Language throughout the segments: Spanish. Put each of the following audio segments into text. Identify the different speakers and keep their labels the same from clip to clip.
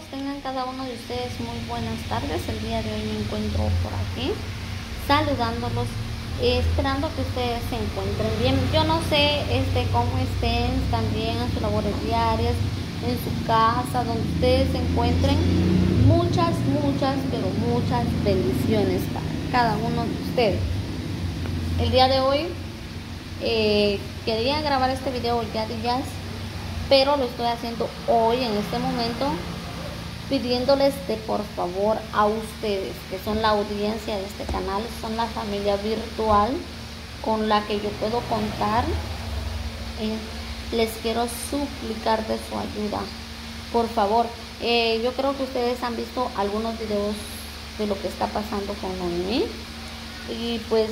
Speaker 1: tengan cada uno de ustedes muy buenas tardes. El día de hoy me encuentro por aquí saludándolos, esperando que ustedes se encuentren bien. Yo no sé este cómo estén también en sus labores diarias, en su casa, donde ustedes se encuentren. Muchas, muchas, pero muchas bendiciones para cada uno de ustedes. El día de hoy eh, quería grabar este video ya días pero lo estoy haciendo hoy en este momento pidiéndoles de por favor a ustedes que son la audiencia de este canal, son la familia virtual con la que yo puedo contar. Eh, les quiero suplicar de su ayuda. Por favor, eh, yo creo que ustedes han visto algunos videos de lo que está pasando con Noemí. Y pues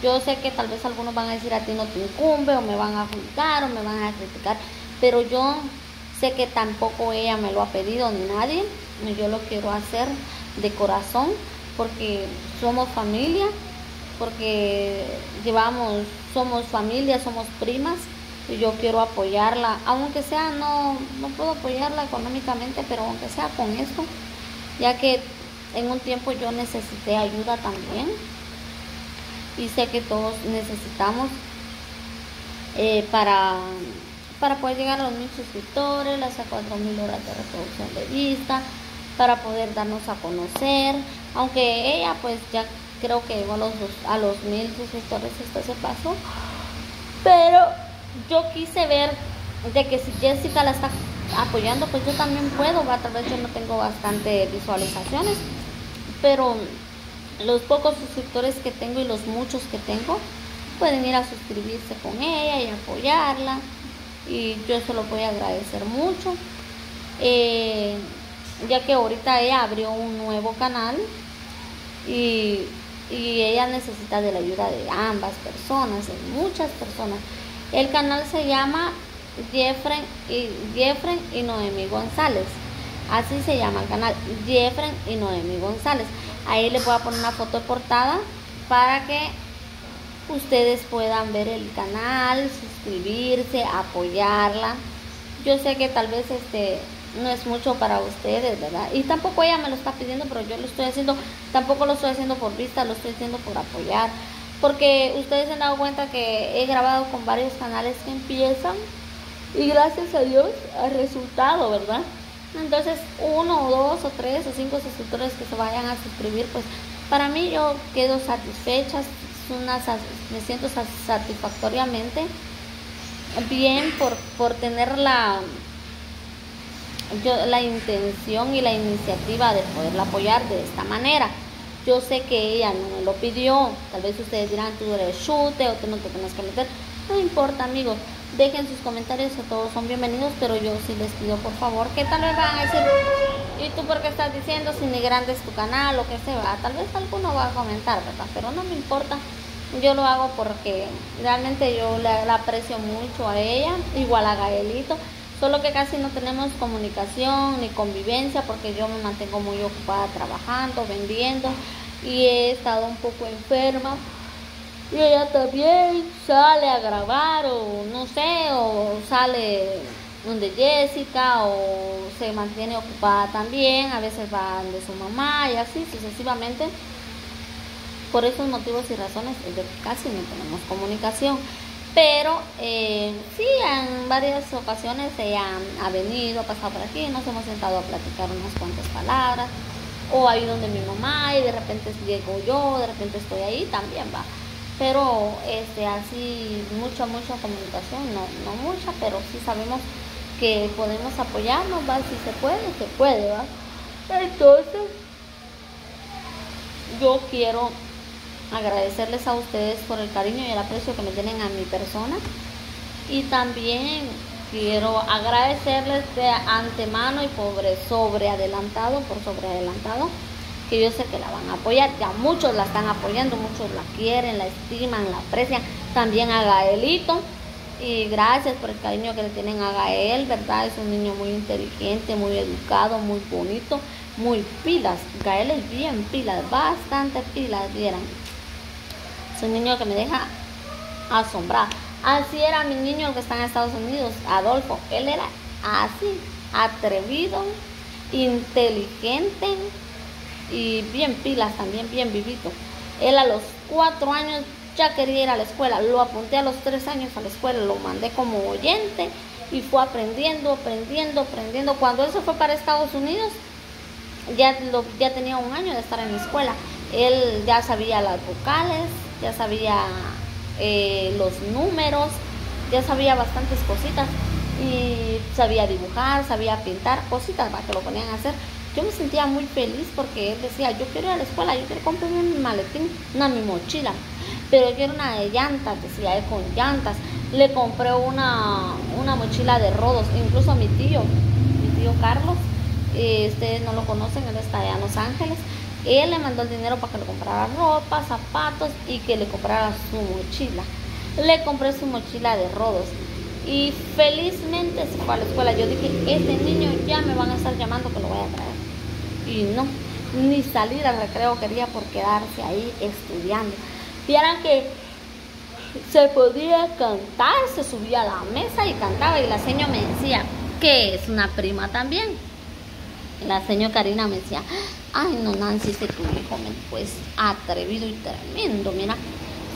Speaker 1: yo sé que tal vez algunos van a decir a ti no te incumbe o me van a juzgar o me van a criticar pero yo sé que tampoco ella me lo ha pedido ni nadie, yo lo quiero hacer de corazón porque somos familia, porque llevamos, somos familia, somos primas y yo quiero apoyarla, aunque sea no, no puedo apoyarla económicamente, pero aunque sea con esto, ya que en un tiempo yo necesité ayuda también y sé que todos necesitamos eh, para para poder llegar a los mil suscriptores, las a cuatro mil horas de reproducción de vista, para poder darnos a conocer, aunque ella pues ya creo que llegó a los, a los mil suscriptores, esto se pasó, pero yo quise ver de que si Jessica la está apoyando, pues yo también puedo, tal vez yo no tengo bastante visualizaciones, pero los pocos suscriptores que tengo y los muchos que tengo, pueden ir a suscribirse con ella y apoyarla y yo se lo voy a agradecer mucho. Eh, ya que ahorita ella abrió un nuevo canal y, ella necesita de la ayuda de ambas personas, de muchas personas. El canal se llama Jeffrey y, Jeffrey y Noemi González. Así se llama el canal, Jeffrey y Noemi González. Ahí les voy a poner una foto de portada para que ustedes puedan ver el canal, suscribirse, apoyarla. Yo sé que tal vez este no es mucho para ustedes, ¿verdad? Y tampoco ella me lo está pidiendo, pero yo lo estoy haciendo, tampoco lo estoy haciendo por vista, lo estoy haciendo por apoyar. Porque ustedes se han dado cuenta que he grabado con varios canales que empiezan y gracias a Dios ha resultado, ¿verdad? Entonces, uno o dos o tres o cinco suscriptores que se vayan a suscribir, pues para mí yo quedo satisfecha, me siento satisfactoriamente bien por, por tener la, yo, la intención y la iniciativa de poderla apoyar de esta manera. Yo sé que ella no me lo pidió, tal vez ustedes dirán tú eres chute o tú no te tienes que meter. No importa amigos, dejen sus comentarios que todos son bienvenidos, pero yo sí les pido por favor que tal vez van a decir, ¿y tú por qué estás diciendo si ni grande es tu canal o qué se va? Tal vez alguno va a comentar, ¿verdad? Pero no me importa yo lo hago porque realmente yo le, aprecio mucho a ella, igual a Gaelito, solo que casi no tenemos comunicación ni convivencia porque yo me mantengo muy ocupada trabajando, vendiendo y he estado un poco enferma. Y ella también sale a grabar o no sé, o sale donde Jessica o se mantiene ocupada también, a veces va de su mamá y así sucesivamente por esos motivos y razones es de que casi no tenemos comunicación. Pero eh, sí, en varias ocasiones ella ha venido, ha pasado por aquí, nos hemos sentado a platicar unas cuantas palabras, o ahí donde mi mamá, y de repente llego yo, de repente estoy ahí, también va. Pero este, así, mucha, mucha comunicación, no, no mucha, pero sí sabemos que podemos apoyarnos, va, si se puede, se puede, va. Entonces, yo quiero agradecerles a ustedes por el cariño y el aprecio que me tienen a mi persona. Y también quiero agradecerles de antemano y por sobre adelantado, por sobre adelantado, que yo sé que la van a apoyar. Ya muchos la están apoyando, muchos la quieren, la estiman, la aprecian. También a Gaelito. Y gracias por el cariño que le tienen a Gael, ¿verdad? Es un niño muy inteligente, muy educado, muy bonito, muy pilas. Gael es bien pilas, bastante pilas, vieran. Es un niño que me deja asombrada. Así era mi niño que está en Estados Unidos, Adolfo. Él era así, atrevido, inteligente y bien pilas también, bien vivito. Él a los cuatro años ya quería ir a la escuela, lo apunté a los tres años a la escuela, lo mandé como oyente y fue aprendiendo, aprendiendo, aprendiendo. Cuando él se fue para Estados Unidos, ya, lo, ya tenía un año de estar en la escuela. Él ya sabía las vocales, ya sabía eh, los números, ya sabía bastantes cositas y sabía dibujar, sabía pintar, cositas para que lo ponían a hacer. Yo me sentía muy feliz porque él decía, yo quiero ir a la escuela, yo quiero comprarme mi maletín, una mi mochila, pero yo quiero una de llantas, decía él con llantas. Le compré una, una mochila de rodos, incluso a mi tío, mi tío Carlos, eh, ustedes no lo conocen, él está allá en Los Ángeles. Él le mandó el dinero para que le comprara ropa, zapatos y que le comprara su mochila. Le compré su mochila de rodos y felizmente se fue a la escuela. Yo dije, este niño ya me van a estar llamando que lo voy a traer. Y no, ni salir al recreo quería por quedarse ahí estudiando. Vieran que se podía cantar, se subía a la mesa y cantaba y la señora me decía que es una prima también. La señora Karina me decía, ay no Nancy, ese tu hijo, pues atrevido y tremendo, mira,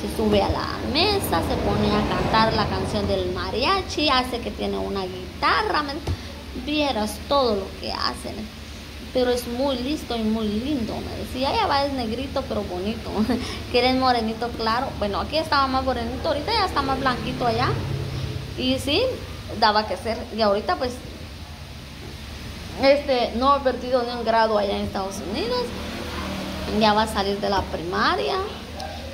Speaker 1: se sube a la mesa, se pone a cantar la canción del mariachi, hace que tiene una guitarra, vieras todo lo que hacen. Pero es muy listo y muy lindo, me decía, ya va, es negrito pero bonito. ¿Quieres morenito claro? Bueno, aquí estaba más morenito, ahorita ya está más blanquito allá. Y sí, daba que ser. Y ahorita pues, este, no ha perdido ni un grado allá en Estados Unidos. Ya va a salir de la primaria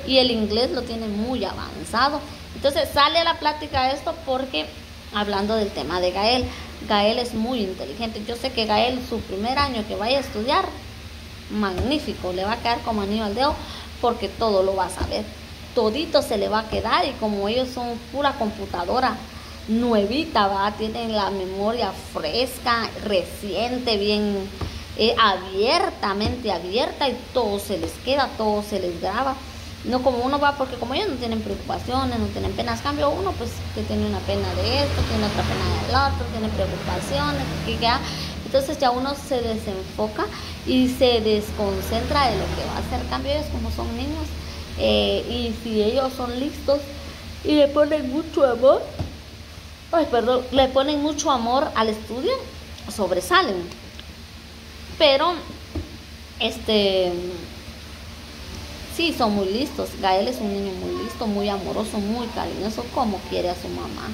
Speaker 1: y el inglés lo tiene muy avanzado. Entonces sale a la plática esto porque hablando del tema de Gael, Gael es muy inteligente. Yo sé que Gael su primer año que vaya a estudiar, magnífico, le va a quedar como anillo al dedo porque todo lo va a saber. Todito se le va a quedar y como ellos son pura computadora nuevita, va, tienen la memoria fresca, reciente, bien eh, abiertamente abierta y todo se les queda, todo se les graba. No como uno va, porque como ellos no tienen preocupaciones, no tienen penas, cambio uno pues que tiene una pena de esto, tiene otra pena del otro, tiene preocupaciones, que ya, entonces ya uno se desenfoca y se desconcentra de lo que va a hacer. Cambio ellos como son niños eh, y si ellos son listos y le ponen mucho amor, ay perdón, le ponen mucho amor al estudio, sobresalen. Pero este Sí, son muy listos. Gael es un niño muy listo, muy amoroso, muy cariñoso, como quiere a su mamá.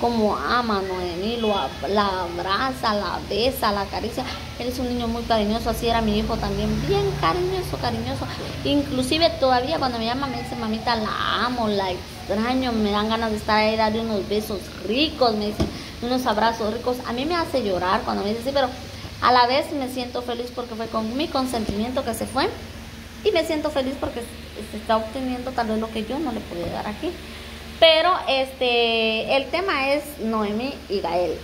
Speaker 1: Como ama a Noemí, lo, la abraza, la besa, la acaricia. Él es un niño muy cariñoso, así era mi hijo también, bien cariñoso, cariñoso. Inclusive todavía cuando me llama me dice, mamita, la amo, la extraño, me dan ganas de estar ahí, darle unos besos ricos, me dicen, unos abrazos ricos. A mí me hace llorar cuando me dice, sí, pero a la vez me siento feliz porque fue con mi consentimiento que se fue y me siento feliz porque se está obteniendo tal vez lo que yo no le pude dar aquí. Pero este, el tema es Noemi y Gael.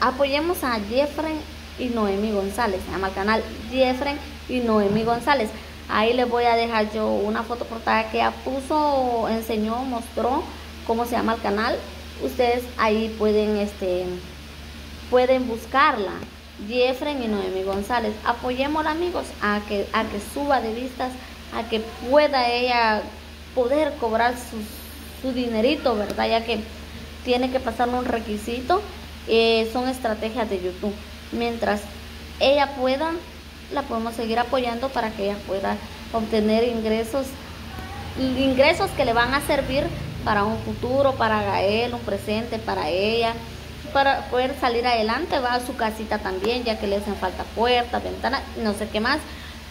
Speaker 1: Apoyemos a Jeffrey y Noemi González. Se llama el canal Jeffrey y Noemi González. Ahí les voy a dejar yo una foto portada que ella puso, enseñó, mostró cómo se llama el canal. Ustedes ahí pueden, este, pueden buscarla. Jeffrey y Noemi González. Apoyémosla amigos a que, a que suba de vistas, a que pueda ella poder cobrar su, su dinerito, ¿verdad? Ya que tiene que pasarle un requisito. Eh, son estrategias de YouTube. Mientras ella pueda, la podemos seguir apoyando para que ella pueda obtener ingresos, ingresos que le van a servir para un futuro, para Gael, un presente para ella para poder salir adelante, va a su casita también, ya que le hacen falta puertas, ventanas, no sé qué más.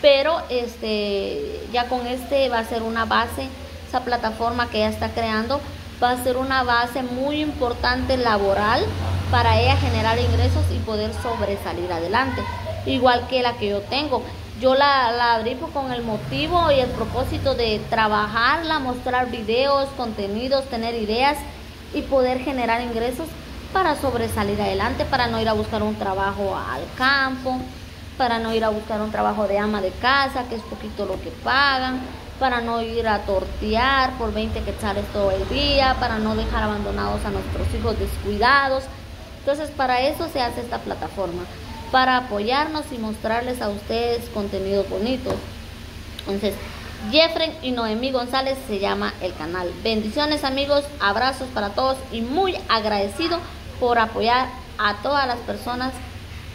Speaker 1: Pero este ya con este va a ser una base, esa plataforma que ella está creando, va a ser una base muy importante laboral para ella generar ingresos y poder sobresalir adelante. Igual que la que yo tengo. Yo la, la con el motivo y el propósito de trabajarla, mostrar videos, contenidos, tener ideas y poder generar ingresos para sobresalir adelante, para no ir a buscar un trabajo al campo, para no ir a buscar un trabajo de ama de casa, que es poquito lo que pagan, para no ir a tortear por 20 quetzales todo el día, para no dejar abandonados a nuestros hijos descuidados. Entonces, para eso se hace esta plataforma. para apoyarnos y mostrarles a ustedes contenidos bonitos. Entonces, Jeffrey y Noemí González se llama el canal. Bendiciones amigos, abrazos para todos y muy agradecido por apoyar a todas las personas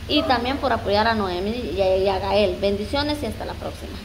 Speaker 1: y también por apoyar a Noemí y a Gael. Bendiciones y hasta la próxima.